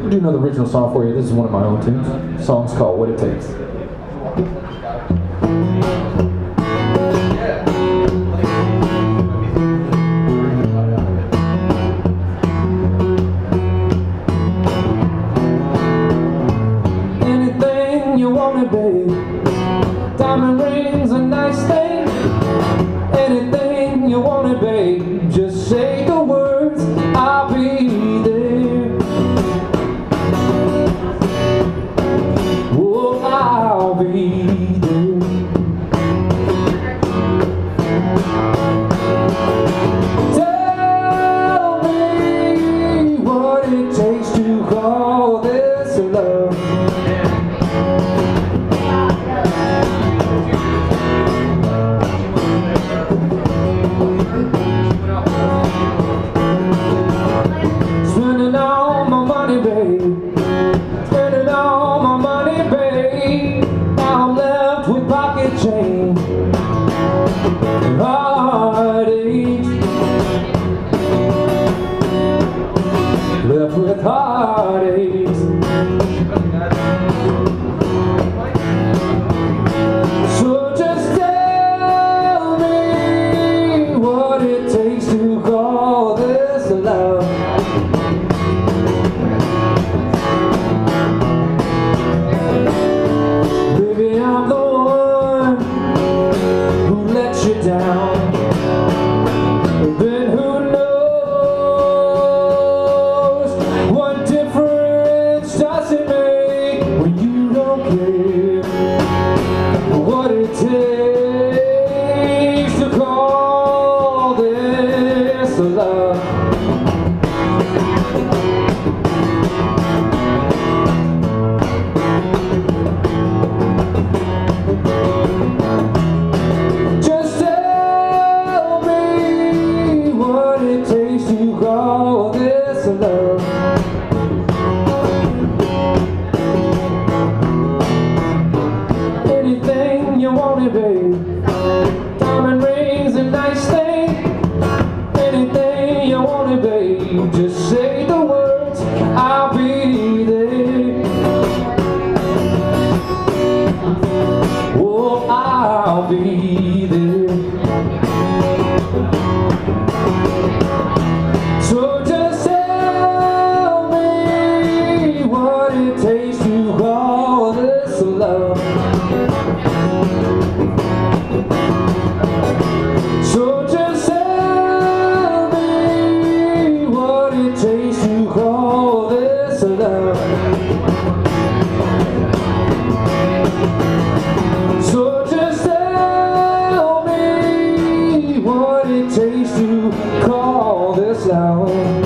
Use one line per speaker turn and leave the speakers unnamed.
We'll do another original song for you. This is one of my own tunes. The song's called What It Takes. Anything you want it, Spending all my money, babe. Now I'm left with pocket change. and Heartache. Left with heartaches. Takes to call this love. Want it, babe. Diamond rings a nice thing. Anything you want it, babe. Just say the words, I'll be tell